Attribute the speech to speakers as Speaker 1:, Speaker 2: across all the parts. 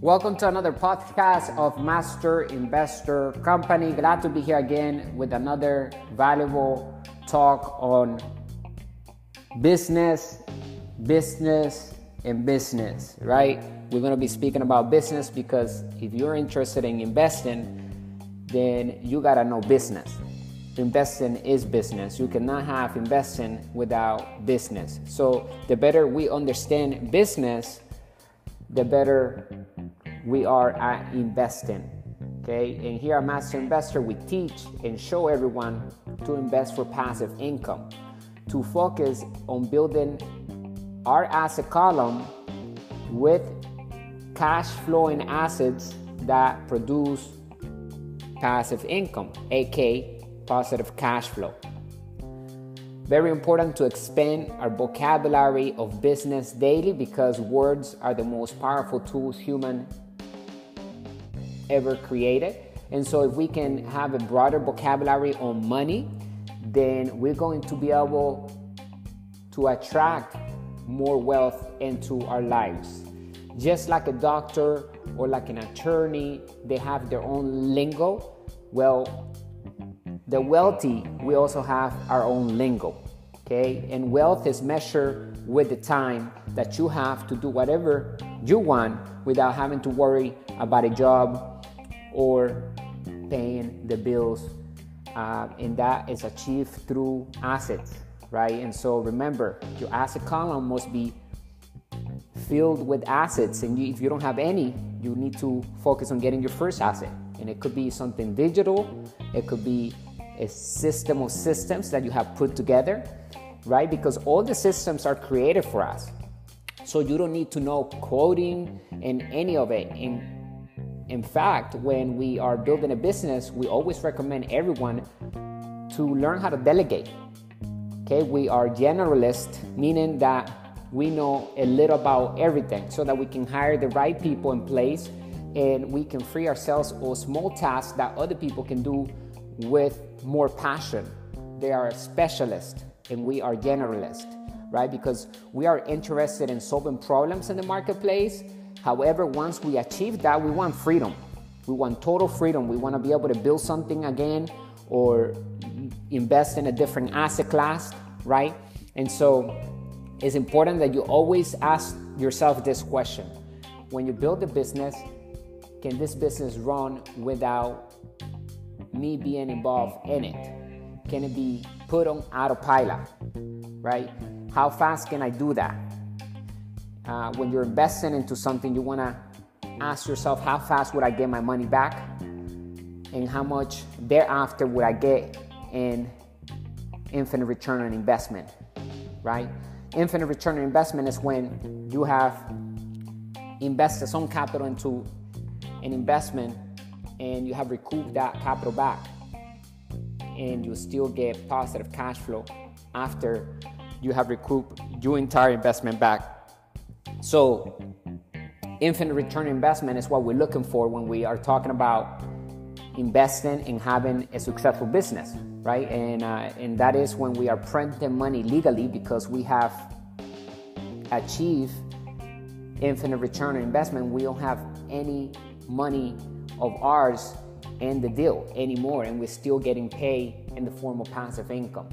Speaker 1: Welcome to another podcast of Master Investor Company. Glad to be here again with another valuable talk on business, business, and business, right? We're going to be speaking about business because if you're interested in investing, then you got to know business. Investing is business. You cannot have investing without business. So, the better we understand business, the better we are at investing. Okay, and here at Master Investor, we teach and show everyone to invest for passive income, to focus on building our asset column with cash flowing assets that produce passive income, aka positive cash flow. Very important to expand our vocabulary of business daily because words are the most powerful tools human ever created. And so, if we can have a broader vocabulary on money, then we're going to be able to attract more wealth into our lives. Just like a doctor or like an attorney, they have their own lingo. Well, the wealthy, we also have our own lingo. Okay, and wealth is measured with the time that you have to do whatever you want without having to worry about a job or paying the bills. Uh, and that is achieved through assets, right? And so remember, your asset column must be filled with assets. And if you don't have any, you need to focus on getting your first asset. And it could be something digital, it could be a system of systems that you have put together, right? Because all the systems are created for us. So you don't need to know coding and any of it. And in fact, when we are building a business, we always recommend everyone to learn how to delegate. Okay, we are generalist, meaning that we know a little about everything so that we can hire the right people in place and we can free ourselves of small tasks that other people can do with more passion. They are a specialist and we are generalist, right? Because we are interested in solving problems in the marketplace However, once we achieve that, we want freedom. We want total freedom. We want to be able to build something again or invest in a different asset class, right? And so it's important that you always ask yourself this question When you build a business, can this business run without me being involved in it? Can it be put on autopilot, right? How fast can I do that? uh, when you're investing into something, you want to ask yourself how fast would I get my money back and how much thereafter would I get in infinite return on investment, right? Infinite return on investment is when you have invested some capital into an investment and you have recouped that capital back and you still get positive cash flow after you have recouped your entire investment back so, infinite return investment is what we're looking for when we are talking about investing and having a successful business, right? And uh, and that is when we are printing money legally because we have achieved infinite return investment. We don't have any money of ours in the deal anymore, and we're still getting paid in the form of passive income.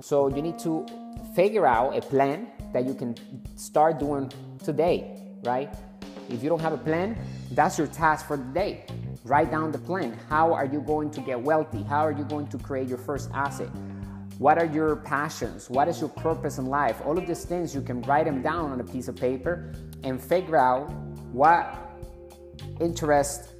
Speaker 1: So you need to figure out a plan that you can start doing today, right? If you don't have a plan, that's your task for the day. Write down the plan. How are you going to get wealthy? How are you going to create your first asset? What are your passions? What is your purpose in life? All of these things, you can write them down on a piece of paper and figure out what interest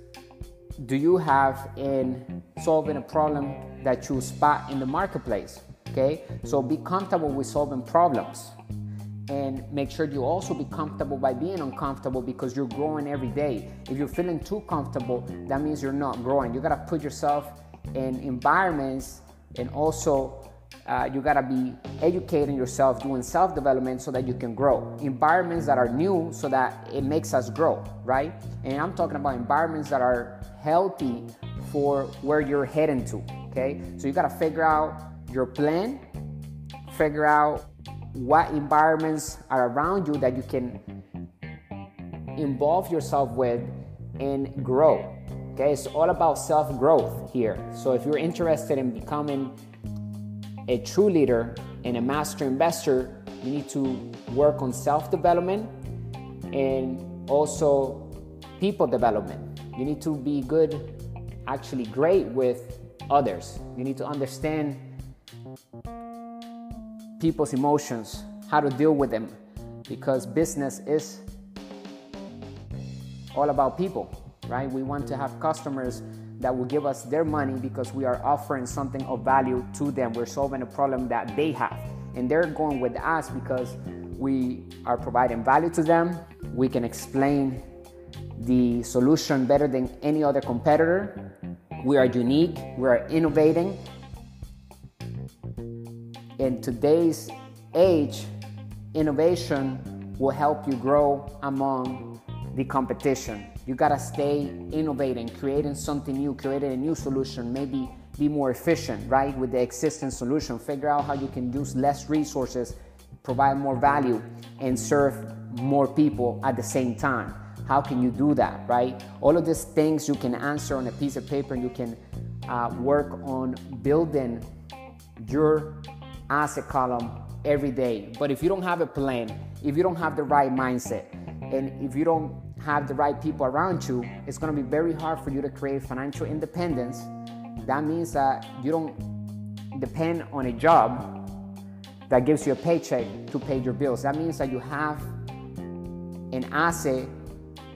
Speaker 1: do you have in solving a problem that you spot in the marketplace. Okay, so be comfortable with solving problems and make sure you also be comfortable by being uncomfortable because you're growing every day. If you're feeling too comfortable, that means you're not growing. You gotta put yourself in environments and also uh, you gotta be educating yourself, doing self development so that you can grow. Environments that are new so that it makes us grow, right? And I'm talking about environments that are healthy for where you're heading to, okay? So you gotta figure out your plan, figure out what environments are around you that you can involve yourself with and grow. Okay, it's all about self growth here. So if you're interested in becoming a true leader and a master investor, you need to work on self development and also people development. You need to be good, actually, great with others. You need to understand people's emotions, how to deal with them, because business is all about people, right? We want to have customers that will give us their money because we are offering something of value to them. We're solving a problem that they have. And they're going with us because we are providing value to them. We can explain the solution better than any other competitor. We are unique, we are innovating. In today's age, innovation will help you grow among the competition. You gotta stay innovating, creating something new, creating a new solution, maybe be more efficient, right, with the existing solution. Figure out how you can use less resources, provide more value, and serve more people at the same time. How can you do that, right? All of these things you can answer on a piece of paper and you can uh, work on building your asset column every day. But if you don't have a plan, if you don't have the right mindset, and if you don't have the right people around you, it's gonna be very hard for you to create financial independence. That means that you don't depend on a job that gives you a paycheck to pay your bills. That means that you have an asset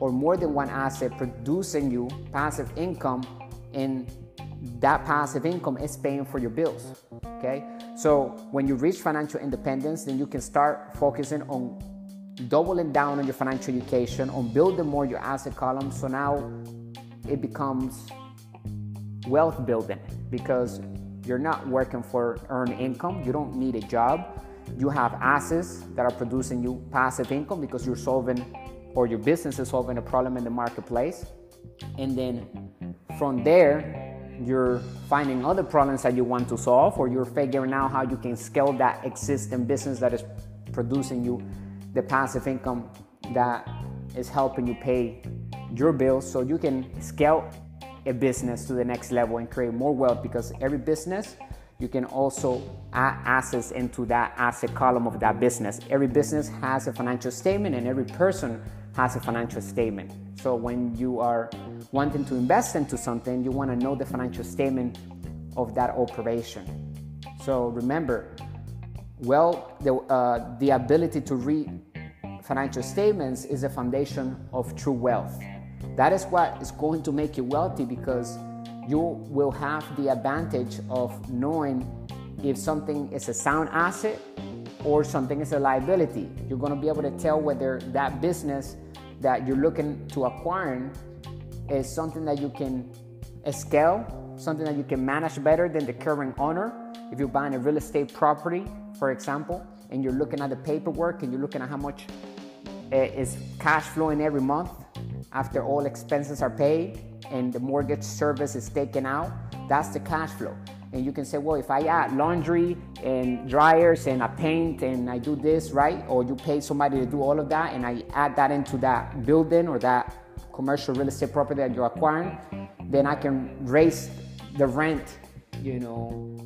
Speaker 1: or more than one asset producing you passive income and that passive income is paying for your bills okay? So when you reach financial independence then you can start focusing on doubling down on your financial education on building more your asset column. So now it becomes wealth building because you're not working for earn income. You don't need a job. You have assets that are producing you passive income because you're solving or your business is solving a problem in the marketplace and then from there you're finding other problems that you want to solve or you're figuring out how you can scale that existing business that is producing you the passive income that is helping you pay your bills so you can scale a business to the next level and create more wealth because every business you can also add assets into that asset column of that business. Every business has a financial statement and every person has a financial statement. So when you are wanting to invest into something, you want to know the financial statement of that operation. So remember, well, the, uh, the ability to read financial statements is a foundation of true wealth. That is what is going to make you wealthy because you will have the advantage of knowing if something is a sound asset or something is a liability. You're going to be able to tell whether that business that you're looking to acquire is something that you can scale, something that you can manage better than the current owner. If you're buying a real estate property, for example, and you're looking at the paperwork and you're looking at how much eh, is cash flowing every month after all expenses are paid and the mortgage service is taken out, that's the cash flow. And you can say, well, if I add laundry and dryers and I paint and I do this, right? Or you pay somebody to do all of that and I add that into that building or that commercial real estate property that you're acquiring, then I can raise the rent, you know,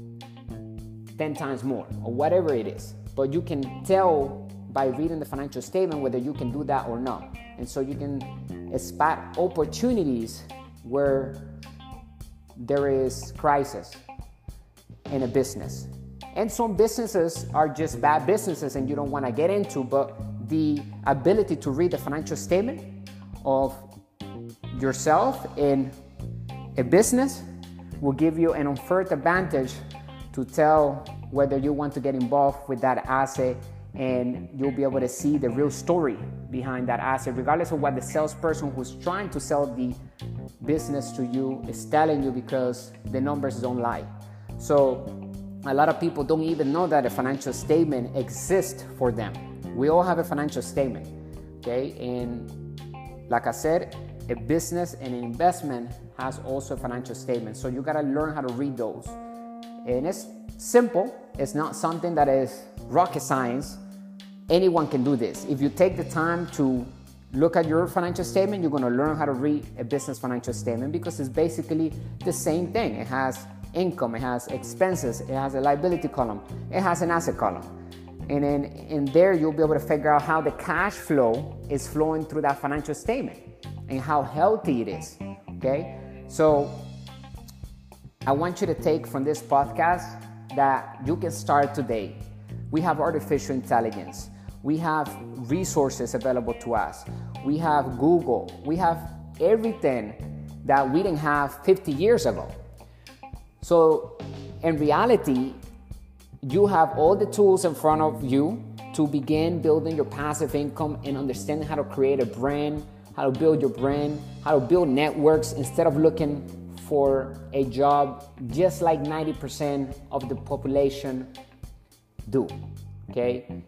Speaker 1: 10 times more or whatever it is. But you can tell by reading the financial statement whether you can do that or not. And so you can spot opportunities where there is crisis in a business. And some businesses are just bad businesses and you don't want to get into, but the ability to read the financial statement of yourself in a business will give you an unfair advantage to tell whether you want to get involved with that asset and you'll be able to see the real story behind that asset, regardless of what the salesperson who's trying to sell the business to you is telling you because the numbers don't lie. So, a lot of people don't even know that a financial statement exists for them. We all have a financial statement, okay? And like I said, a business and an investment has also a financial statement. So, you gotta learn how to read those. And it's simple, it's not something that is rocket science. Anyone can do this. If you take the time to look at your financial statement, you're going to learn how to read a business financial statement because it's basically the same thing. It has income, it has expenses, it has a liability column, it has an asset column. And then in there, you'll be able to figure out how the cash flow is flowing through that financial statement and how healthy it is. Okay? So I want you to take from this podcast that you can start today. We have artificial intelligence. We have resources available to us. We have Google. We have everything that we didn't have 50 years ago. So, in reality, you have all the tools in front of you to begin building your passive income and understanding how to create a brand, how to build your brand, how to build networks instead of looking for a job just like 90% of the population do. Okay?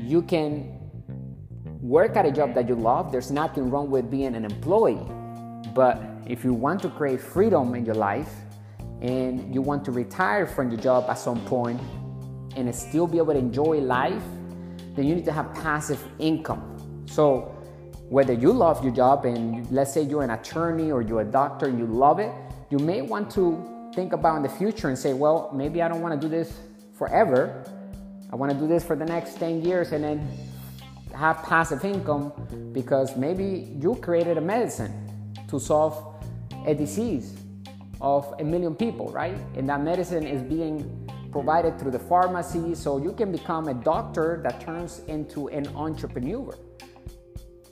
Speaker 1: You can work at a job that you love. There's nothing wrong with being an employee. But if you want to create freedom in your life and you want to retire from your job at some point and still be able to enjoy life, then you need to have passive income. So whether you love your job and let's say you're an attorney or you're a doctor and you love it, you may want to think about in the future and say, well, maybe I don't want to do this forever. I want to do this for the next 10 years and then have passive income because maybe you created a medicine to solve a disease of a million people, right? And that medicine is being provided through the pharmacy, so you can become a doctor that turns into an entrepreneur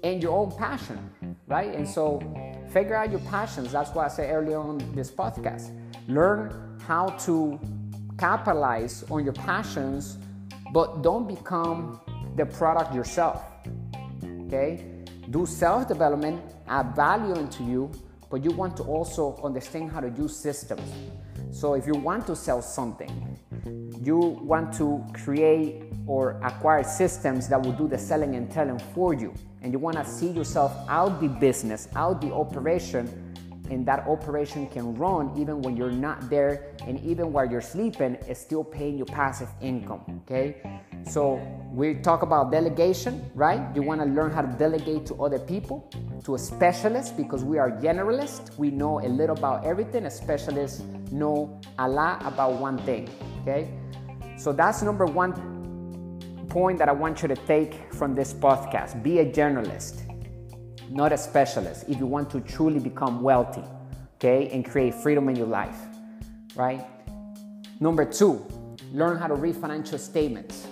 Speaker 1: and your own passion, right? And so figure out your passions. That's why I said earlier on this podcast. Learn how to capitalize on your passions, but don't become the product yourself. Okay? Do self development, add value into you, but you want to also understand how to use systems. So if you want to sell something, you want to create or acquire systems that will do the selling and telling for you and you want to see yourself out the business, out the operation, and that operation can run even when you're not there and even while you're sleeping, it's still paying you passive income. Okay. So we talk about delegation, right? You want to learn how to delegate to other people, to a specialist, because we are generalists. We know a little about everything. A specialist know a lot about one thing. Okay. So that's number one point that I want you to take from this podcast be a journalist, not a specialist, if you want to truly become wealthy, okay, and create freedom in your life, right? Number two, learn how to read financial statements.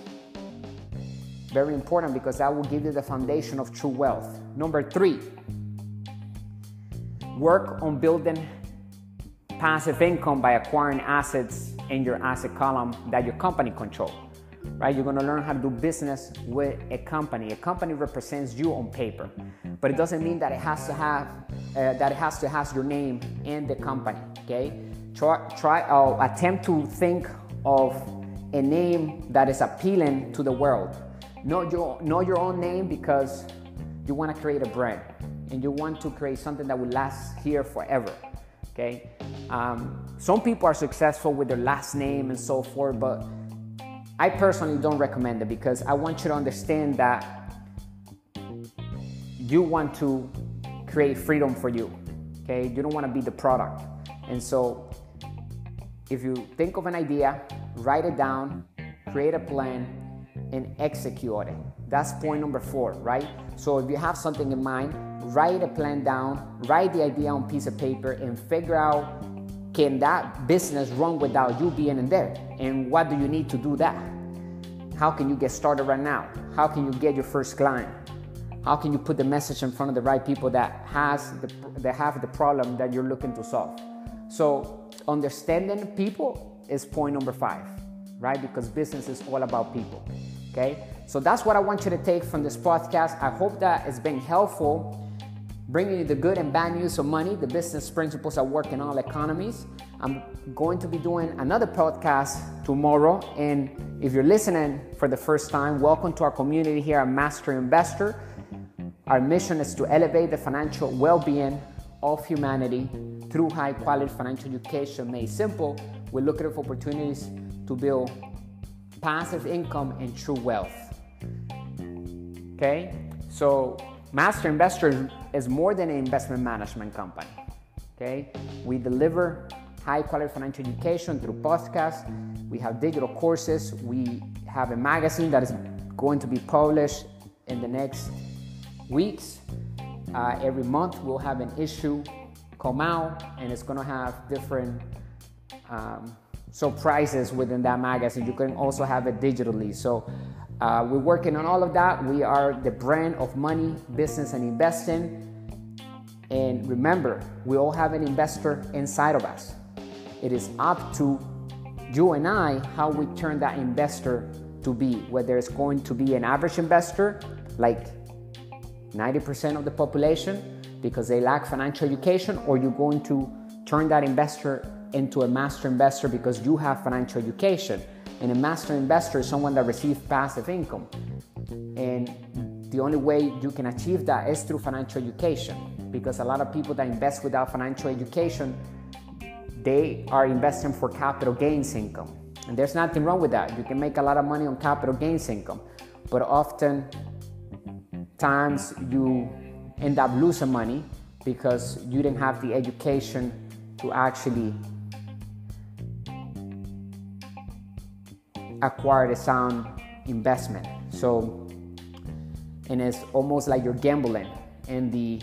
Speaker 1: Very important because that will give you the foundation of true wealth. Number three, work on building passive income by acquiring assets in your asset column that your company control right? You're gonna learn how to do business with a company. A company represents you on paper, but it doesn't mean that it has to have uh, that it has to have your name in the company. Okay, try try uh, attempt to think of a name that is appealing to the world. Know your know your own name because you want to create a brand and you want to create something that will last here forever. Okay, um, some people are successful with their last name and so forth, but I personally don't recommend it because I want you to understand that you want to create freedom for you. Okay, you don't want to be the product. And so, if you think of an idea, write it down, create a plan, and execute it. That's point number four, right? So, if you have something in mind, write a plan down, write the idea on piece of paper, and figure out can that business run without you being in there? And what do you need to do that? How can you get started right now? How can you get your first client? How can you put the message in front of the right people that has the, that have the problem that you're looking to solve? So understanding people is point number five, right? Because business is all about people. Okay. So that's what I want you to take from this podcast. I hope that it's been helpful bringing you the good and bad news of money, the business principles that work in all economies. I'm going to be doing another podcast tomorrow. And if you're listening for the first time, welcome to our community here at Master Investor. Our mission is to elevate the financial well being of humanity through high quality financial education made simple. We're looking for opportunities to build passive income and true wealth. Okay? So, Master Investor is more than an investment management company. Okay? We deliver high quality financial education through podcasts. We have digital courses. We have a magazine that is going to be published in the next weeks. Uh, every month we'll have an issue come out, and it's going to have different um, surprises within that magazine. You can also have it digitally. So uh, we're working on all of that. We are the brand of money, business, and investing. And remember, we all have an investor inside of us. It is up to you and I how we turn that investor to be, whether it's going to be an average investor, like 90% of the population, because they lack financial education, or you're going to turn that investor into a master investor because you have financial education. And a master investor is someone that receives passive income. And the only way you can achieve that is through financial education because a lot of people that invest without financial education they are investing for capital gains income and there's nothing wrong with that you can make a lot of money on capital gains income but often times you end up losing money because you didn't have the education to actually acquire a sound investment. So, and it's almost like you're gambling in the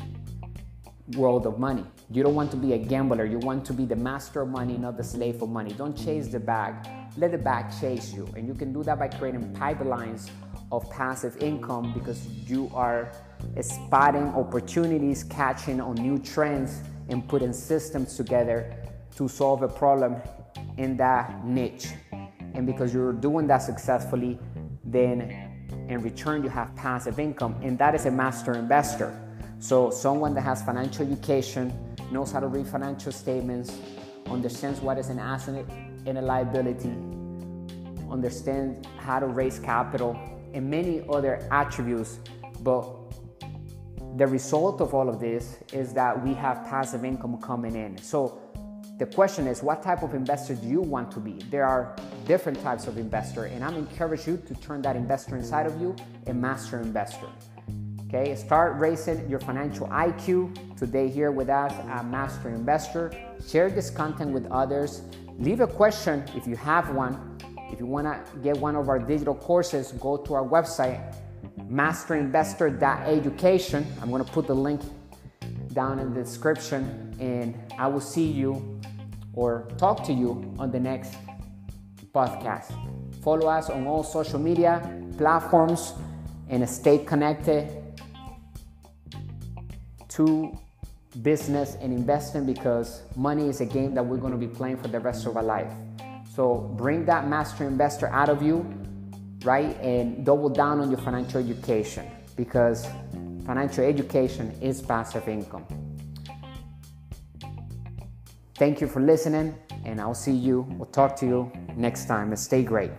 Speaker 1: world of money. You don't want to be a gambler. You want to be the master of money, not the slave of money. Don't chase the bag. Let the bag chase you. And you can do that by creating pipelines of passive income because you are spotting opportunities, catching on new trends, and putting systems together to solve a problem in that niche. And because you're doing that successfully, then in return you have passive income, and that is a master investor. So, someone that has financial education, knows how to read financial statements, understands what is an asset and a liability, understands how to raise capital, and many other attributes. But the result of all of this is that we have passive income coming in. So, the question is, what type of investor do you want to be? There are different types of investor, and I'm encourage you to turn that investor inside of you a master investor. Okay, start raising your financial IQ today here with us at Master Investor. Share this content with others. Leave a question if you have one. If you want to get one of our digital courses, go to our website, masterinvestor.education. I'm going to put the link down in the description, and I will see you or talk to you on the next podcast. Follow us on all social media platforms and stay connected to business and investing because money is a game that we're going to be playing for the rest of our life. So bring that master investor out of you, right? And double down on your financial education because financial education is passive income. Thank you for listening, and I'll see you, we'll talk to you next time. Stay great.